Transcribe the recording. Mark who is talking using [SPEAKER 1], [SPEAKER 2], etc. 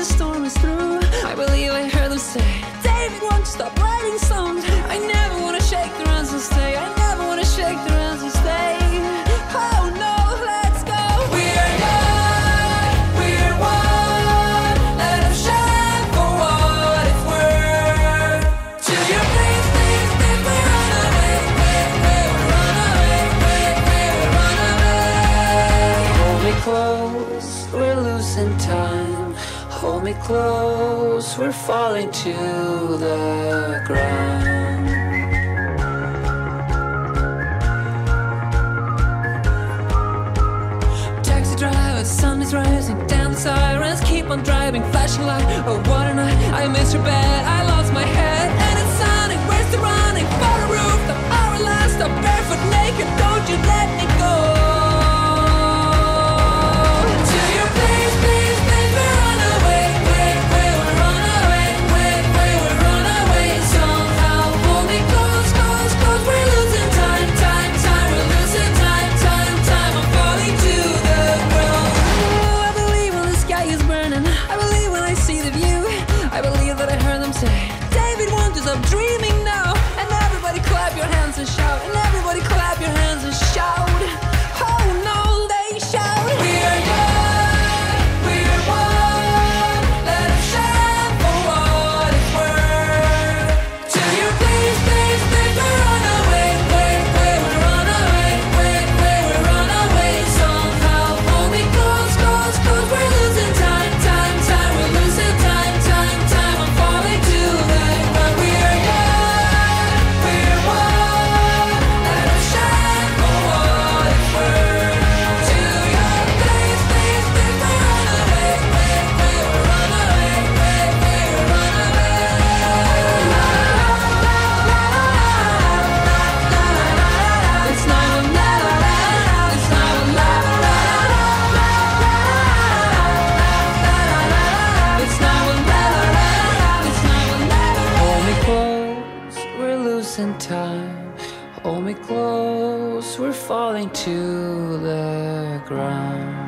[SPEAKER 1] the storm is through. I believe I heard them say, David, won't stop writing songs? I never wanna shake the hands and stay. I never wanna shake the hands and stay. Oh no, let's go. We're we're one. Let them shine for what it's worth. Place, we. Hold me close, we're losing time. Hold me close, we're falling to the ground. Taxi driver, sun is rising, down the sirens keep on driving, flashing light. Oh, what a night! I missed your bed, I lost my head, and it's sunny. Where's the running? We're time. Hold me close, we're falling to the ground.